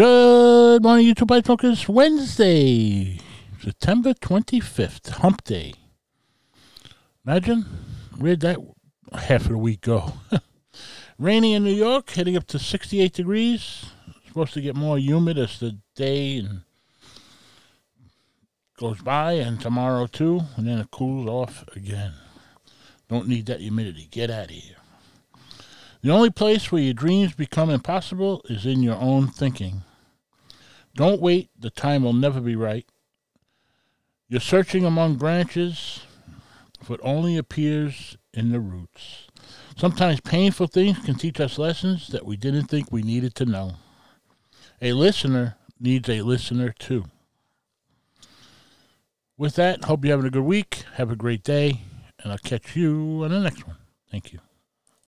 Good morning, YouTube Pipe Smokers. Wednesday, September 25th, hump day. Imagine, where'd that half of the week go? Rainy in New York, heading up to 68 degrees. Supposed to get more humid as the day and goes by, and tomorrow too, and then it cools off again. Don't need that humidity. Get out of here. The only place where your dreams become impossible is in your own thinking. Don't wait, the time will never be right. You're searching among branches, but only appears in the roots. Sometimes painful things can teach us lessons that we didn't think we needed to know. A listener needs a listener too. With that, hope you're having a good week. Have a great day, and I'll catch you on the next one. Thank you.